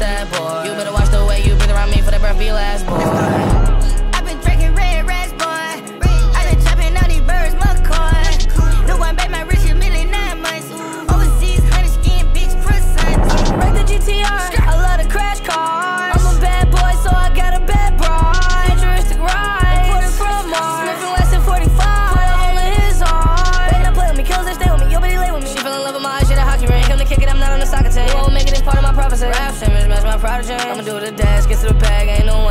sad boy. Prodigy. I'ma do the dash, get to the bag, ain't no